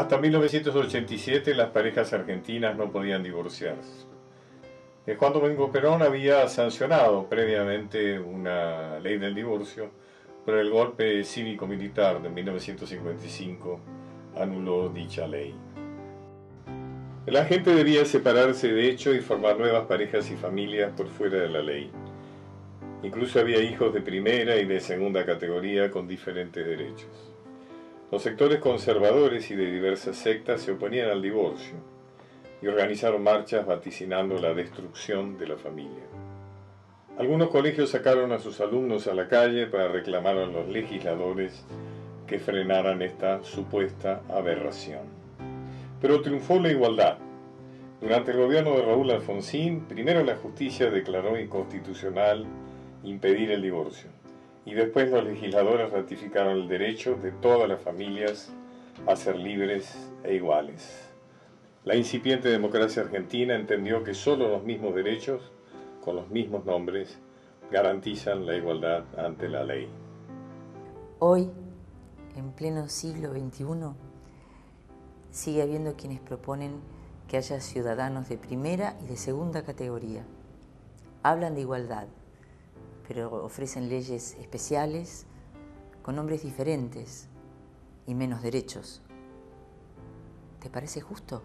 Hasta 1987 las parejas argentinas no podían divorciarse. Juan Domingo Perón había sancionado previamente una ley del divorcio, pero el golpe cívico-militar de 1955 anuló dicha ley. La gente debía separarse de hecho y formar nuevas parejas y familias por fuera de la ley. Incluso había hijos de primera y de segunda categoría con diferentes derechos. Los sectores conservadores y de diversas sectas se oponían al divorcio y organizaron marchas vaticinando la destrucción de la familia. Algunos colegios sacaron a sus alumnos a la calle para reclamar a los legisladores que frenaran esta supuesta aberración. Pero triunfó la igualdad. Durante el gobierno de Raúl Alfonsín, primero la justicia declaró inconstitucional impedir el divorcio y después los legisladores ratificaron el derecho de todas las familias a ser libres e iguales. La incipiente democracia argentina entendió que solo los mismos derechos, con los mismos nombres, garantizan la igualdad ante la ley. Hoy, en pleno siglo XXI, sigue habiendo quienes proponen que haya ciudadanos de primera y de segunda categoría. Hablan de igualdad, pero ofrecen leyes especiales con nombres diferentes y menos derechos. ¿Te parece justo?